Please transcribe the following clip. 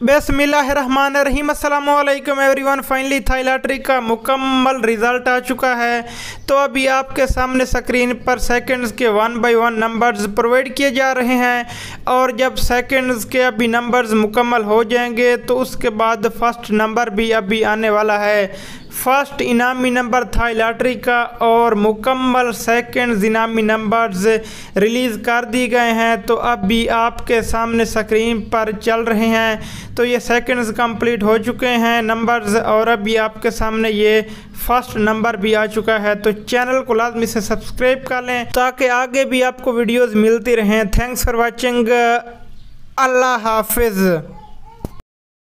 बेसमिल्लाम अल्लाम everyone. Finally Thai lottery का मुकम्मल result आ चुका है। तो अभी आपके सामने स्क्रीन पर सेकंड्स के one by one numbers provide किए जा रहे हैं। और जब सेकंड्स के अभी नंबर्स मुकम्मल हो जाएँगे तो उसके बाद फ़र्स्ट नंबर भी अभी आने वाला है। फ़र्स्ट इनामी नंबर था लॉटरी का और मुकम्मल सेकंड इनामी नंबर्स रिलीज़ कर दिए गए हैं। तो अब भी आपके सामने स्क्रीन पर चल रहे हैं। तो ये सेकंड्स कंप्लीट हो चुके हैं नंबर्स और अभी आपके सामने ये फ़र्स्ट नंबर भी आ चुका है। तो चैनल को लाजमी से सब्सक्राइब कर लें ताकि आगे भी आपको वीडियोज़ मिलती रहें। थैंक्स फॉर वॉचिंग अल्लाह हाफिज़।